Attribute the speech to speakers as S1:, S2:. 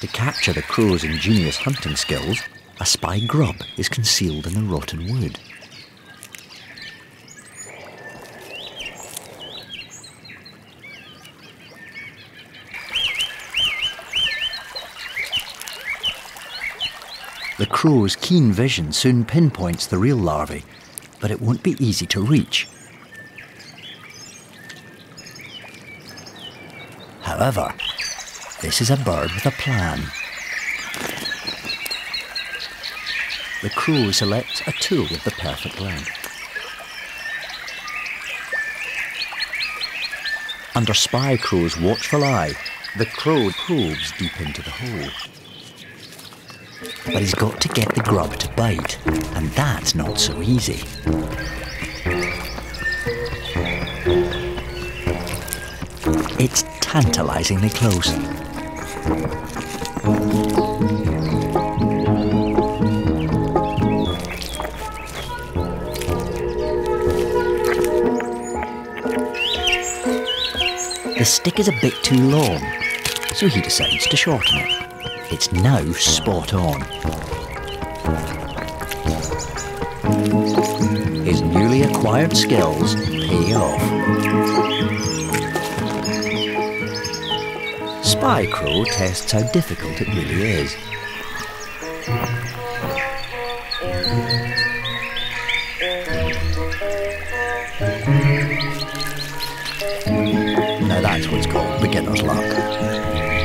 S1: To capture the crow's ingenious hunting skills, a spy grub is concealed in the rotten wood. The crow's keen vision soon pinpoints the real larvae, but it won't be easy to reach. However, this is a bird with a plan. The crow selects a tool with the perfect length. Under Spy Crow's watchful eye, the crow probes deep into the hole. But he's got to get the grub to bite, and that's not so easy. It's tantalisingly close. The stick is a bit too long, so he decides to shorten it. It's now spot on. His newly acquired skills pay off. Spy Crow tests how difficult it really is. Now that's what's called beginner's luck.